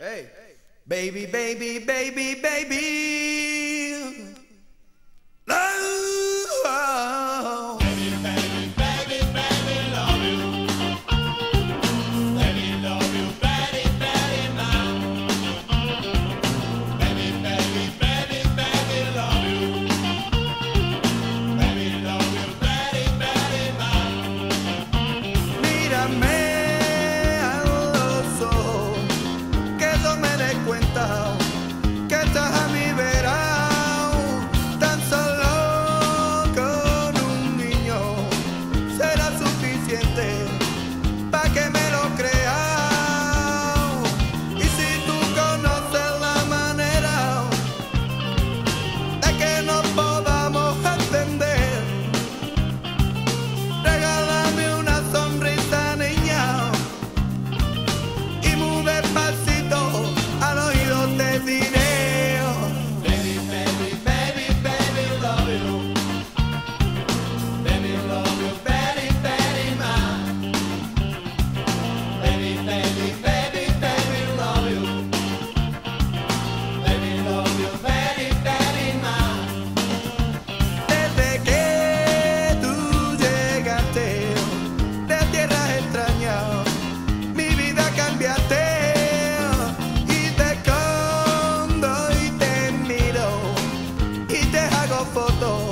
Hey. Baby, baby, baby, baby. photo